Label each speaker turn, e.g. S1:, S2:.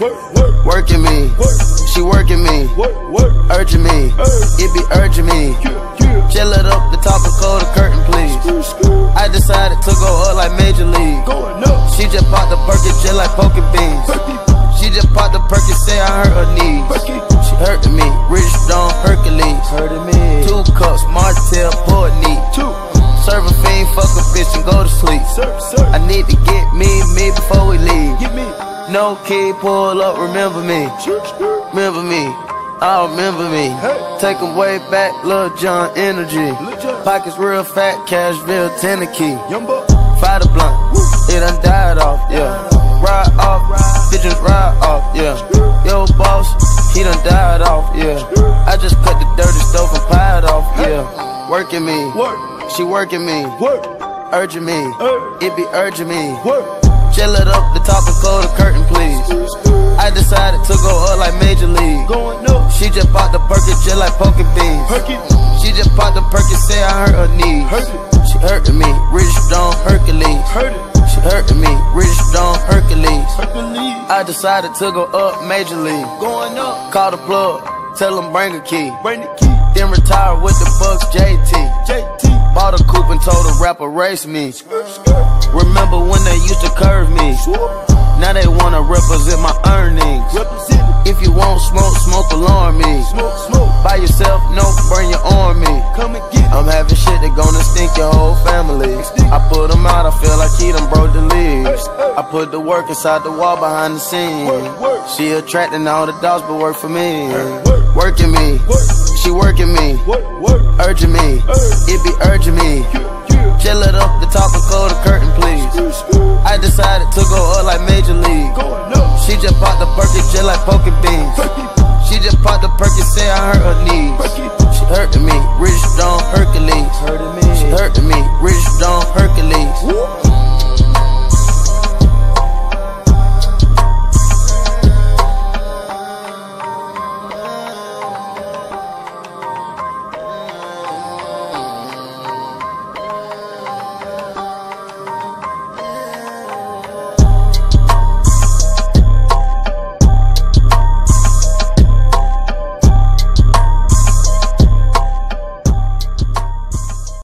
S1: working me. She working me, urging me. It be urging me. Chill it up the top of close the curtain, please. I decided to go up like Major League. She just popped the Perky just like poking beans. She just popped the Perky, say I hurt her knees. No key, pull up, remember me. Remember me. I remember me. Take 'em way back, Lil Jon energy. Pockets real fat, Cashville, Tennessee. Fire the blunt, it done died off, yeah. Ride off, bitches ride off, yeah. Yo, boss, he done died off, yeah. I just cut the dirty stove and pied off, yeah. Working me, she working me, urging me, it be urging me. Chill it up the top and close the curtain, please. I decided to go up like Major League. She just popped the Perky just like poking beans. She just popped the Perky, say I hurt her knees. She hurting me, Rich Stone Hercules. She hurting me, Rich Stone Hercules. I decided to go up Major League. Going up, call the plug, tell them bring a key. Then retire with the Bucks JT. Bought a coupe and told a rapper race me. Remember when they used to curve me? That your whole family. I put him out, I feel like he done broke the leaves. I put the work inside the wall behind the scene. She attracting all the dogs, but work for me. Working me, she working me, urging me, it be urging me. Chill it up the top and close the curtain, please. I decided to go up like Major League. She just popped the Perky just like poking beans. She just popped the Perky, say I hurt her knees. She hurting me, Rich Stone Hercules.